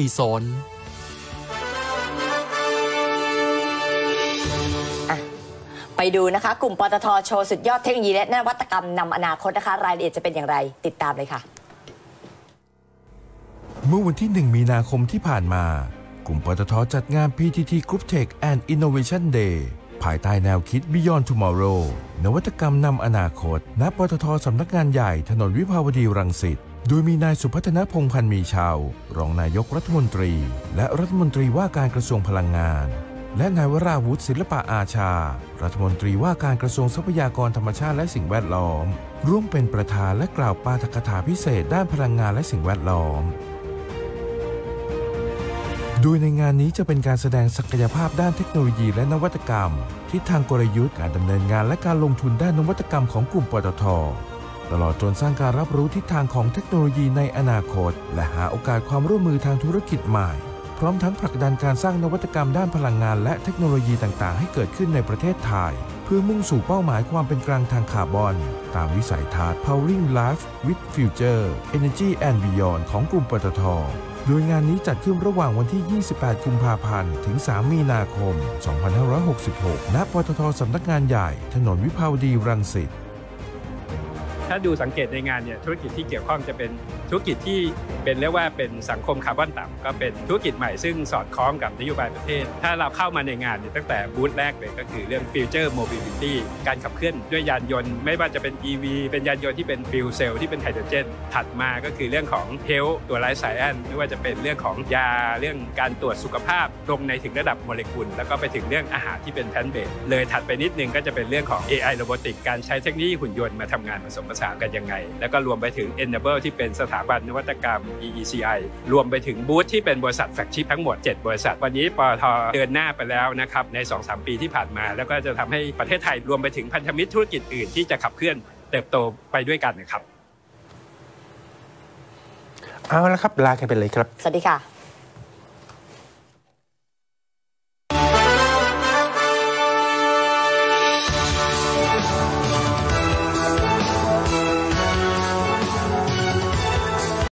ปีซ้อนไปดูนะคะ กลุ่มปตทโชว์สุดยอดเทคโนโลยีและนวัตกรรมนำอนาคตนะคะ รายละเอียดจะเป็นอย่างไร ติดตามเลยค่ะ เมื่อวันที่ 1 มีนาคมที่ผ่านมา กลุ่มปตทจัดงาน PTT Group Tech and Innovation Day ภายใต้แนวคิด Beyond Tomorrow นวัตกรรมนำอนาคต ณ ปตทสำนักงานใหญ่ถนนวิภาวดีรังสิต โดยมีนายสุพัฒนพงพันธ์มีชาว รองนายกรัฐมนตรี และรัฐมนตรีว่าการกระทรวงพลังงาน และนายวราวุฒิศิลปะอาชา รัฐมนตรีว่าการกระทรวงทรัพยากรธรรมชาติและสิ่งแวดล้อม ร่วมเป็นประธานและกล่าวปาฐกถาพิเศษด้านพลังงานและสิ่งแวดล้อม โดยในงานนี้จะเป็นการแสดงศักยภาพด้านเทคโนโลยีและนวัตกรรมทิศทางกลยุทธ์การดำเนินงานและการลงทุนด้านนวัตกรรมของกลุ่มปตท ตลอดจนสร้างการรับรู้ทิศทางของเทคโนโลยีในอนาคต และหาโอกาสความร่วมมือทางธุรกิจใหม่ พร้อมทั้งผลักดันการสร้างนวัตกรรมด้านพลังงานและเทคโนโลยีต่างๆ ให้เกิดขึ้นในประเทศไทย เพื่อมุ่งสู่เป้าหมายความเป็นกลางทางคาร์บอน ตามวิสัยทัศน์ Powering Life with Future Energy and Beyond ของกลุ่มปตทโดยงานนี้จัดขึ้นระหว่างวันที่ 28 กุมภาพันธ์ ถึง 3 มีนาคม 2566 ณ ปตทสำนักงานใหญ่ ถนนวิภาวดีรังสิต ถ้าดูสังเกตในงานเนี่ยธุรกิจที่เกี่ยวข้องจะเป็นธุรกิจที่เป็นเรียกว่าเป็นสังคมคาร์บอนต่ำก็เป็นธุรกิจใหม่ซึ่งสอดคล้องกับนโยบายประเทศ ถ้าเราเข้ามาในงานเนี่ยตั้งแต่บูธแรกเลยก็คือเรื่อง Future Mobility การขับเคลื่อนด้วยยานยนต์ ไม่ว่าจะเป็น EV เป็นยานยนต์ที่เป็น fuel cell ที่เป็นไฮโดรเจน ถัดมาก็คือเรื่องของ health and life science ไม่ว่าจะเป็นเรื่องของยาเรื่องการตรวจสุขภาพลงในถึงระดับโมเลกุล แล้วก็ไปถึงเรื่องอาหารที่เป็น plant-based เลยถัดไปนิดนึงก็จะเป็นเรื่องของ AI robotics การใช้เทคโนโลยีหุ่นยนต์มาทำงานผสมผสานกันยังไง แล้วก็รวมไปถึง Enable ที่เป็นสถาบันนวัตกรรม EECI รวมไปถึงบูธที่เป็นบริษัทแฟกชิพทั้งหมด 7 บริษัท วันนี้ปตทเดินหน้าไปแล้วนะครับใน 2-3 ปีที่ผ่านมา แล้วก็จะทำให้ประเทศไทยรวมไปถึงพันธมิตรธุรกิจอื่นที่จะขับเคลื่อนเติบโตไปด้วยกันนะครับเอาละครับลากันไปเลยครับ สวัสดีค่ะ